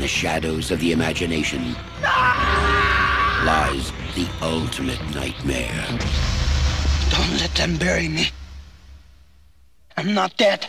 the shadows of the imagination lies the ultimate nightmare. Don't let them bury me. I'm not dead.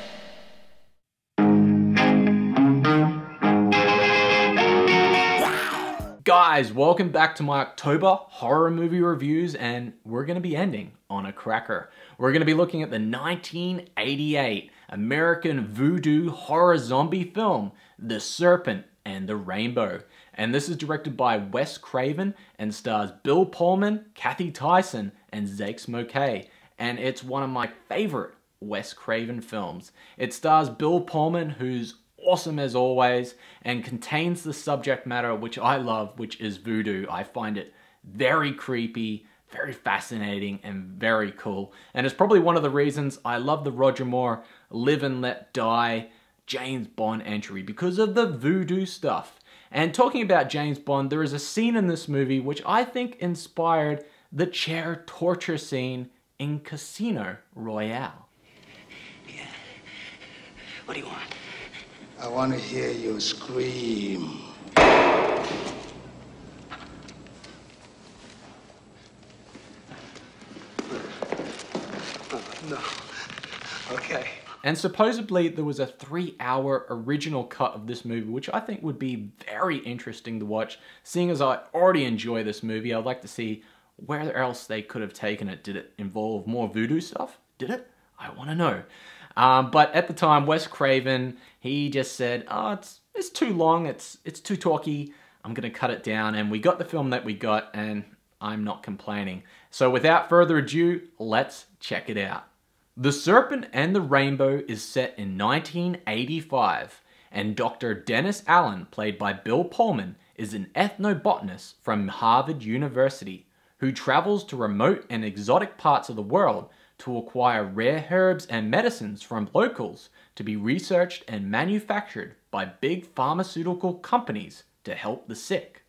Guys, welcome back to my October horror movie reviews, and we're going to be ending on a cracker. We're going to be looking at the 1988 American voodoo horror zombie film, The Serpent and the Rainbow. And this is directed by Wes Craven and stars Bill Pullman, Cathy Tyson, and Zakes Mokae. And it's one of my favorite Wes Craven films. It stars Bill Pullman, who's awesome as always and contains the subject matter which I love, which is voodoo. I find it very creepy, very fascinating, and very cool. And it's probably one of the reasons I love the Roger Moore Live and Let Die James Bond entry because of the voodoo stuff. And talking about James Bond, there is a scene in this movie which I think inspired the chair torture scene in Casino Royale. Yeah. What do you want? I want to hear you scream. No. Okay. And supposedly there was a three hour original cut of this movie, which I think would be very interesting to watch. Seeing as I already enjoy this movie, I'd like to see where else they could have taken it. Did it involve more voodoo stuff? Did it? I want to know. Um, but at the time, Wes Craven, he just said, oh, it's, it's too long, it's, it's too talky, I'm going to cut it down. And we got the film that we got, and I'm not complaining. So without further ado, let's check it out. The Serpent and the Rainbow is set in 1985, and Dr. Dennis Alan, played by Bill Pullman, is an ethnobotanist from Harvard University who travels to remote and exotic parts of the world to acquire rare herbs and medicines from locals to be researched and manufactured by big pharmaceutical companies to help the sick.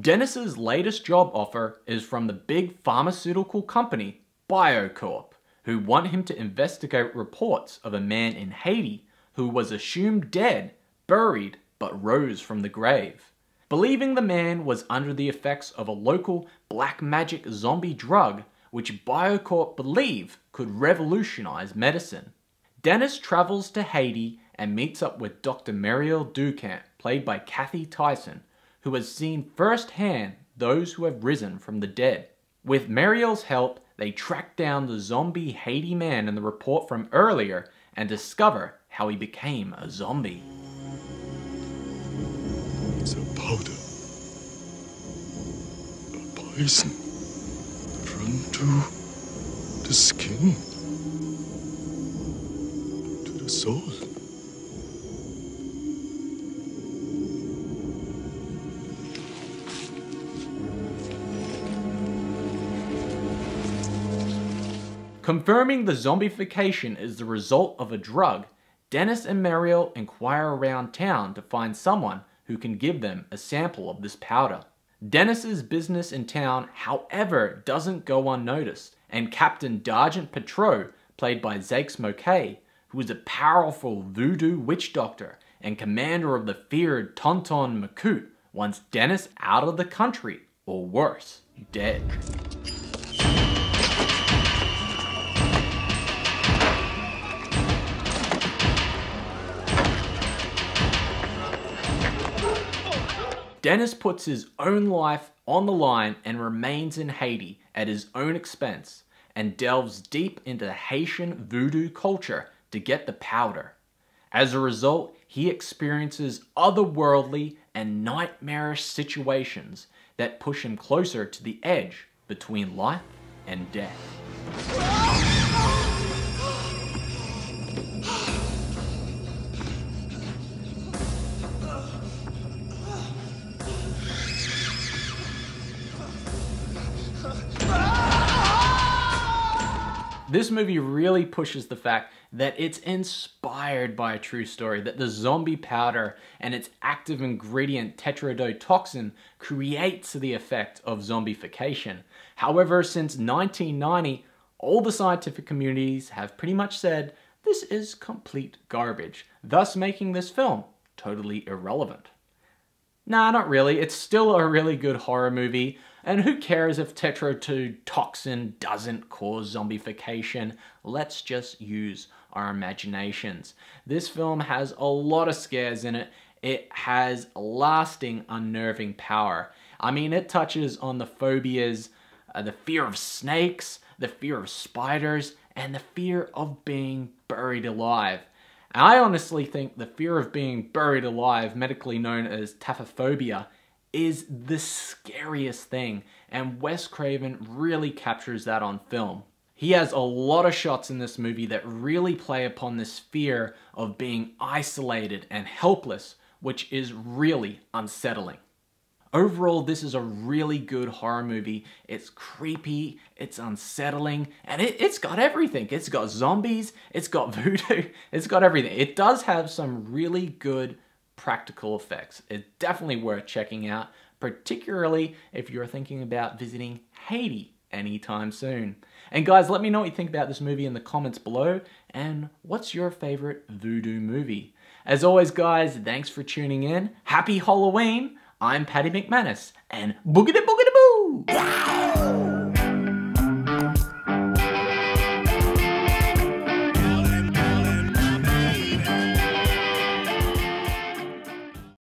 Dennis's latest job offer is from the big pharmaceutical company Biocorp, who want him to investigate reports of a man in Haiti who was assumed dead, buried, but rose from the grave. Believing the man was under the effects of a local black magic zombie drug, which Biocorp believe could revolutionize medicine. Dennis travels to Haiti and meets up with Dr. Mariel Ducamp, played by Cathy Tyson, who has seen firsthand those who have risen from the dead. With Mariel's help, they track down the zombie Haiti man in the report from earlier and discover how he became a zombie. It's a powder. A poison. Run to the skin. To the soul. Confirming the zombification is the result of a drug, Dennis and Mariel inquire around town to find someone who can give them a sample of this powder. Dennis's business in town, however, doesn't go unnoticed, and Captain Dargent Peytraud, played by Zakes Mokae, who is a powerful voodoo witch doctor and commander of the feared Tonton Macoute, wants Dennis out of the country, or worse, dead. Dennis puts his own life on the line and remains in Haiti at his own expense and delves deep into the Haitian voodoo culture to get the powder. As a result, he experiences otherworldly and nightmarish situations that push him closer to the edge between life and death. This movie really pushes the fact that it's inspired by a true story, that the zombie powder and its active ingredient tetrodotoxin creates the effect of zombification. However, since 1990, all the scientific communities have pretty much said this is complete garbage, thus making this film totally irrelevant. Nah, not really. It's still a really good horror movie. And who cares if tetrodotoxin doesn't cause zombification? Let's just use our imaginations. This film has a lot of scares in it. It has lasting unnerving power. I mean, it touches on the phobias, uh, the fear of snakes, the fear of spiders, and the fear of being buried alive. And I honestly think the fear of being buried alive, medically known as taphophobia, is the scariest thing, and Wes Craven really captures that on film. He has a lot of shots in this movie that really play upon this fear of being isolated and helpless, which is really unsettling. Overall, this is a really good horror movie. It's creepy, it's unsettling, and it, has got everything. It's got zombies, it's got voodoo, it's got everything. It does have some really good practical effects. It's definitely worth checking out, particularly if you're thinking about visiting Haiti anytime soon. And guys, let me know what you think about this movie in the comments below, and what's your favorite voodoo movie? As always, guys, thanks for tuning in. Happy Halloween! I'm Paddy McManus, and boogity boogity boo!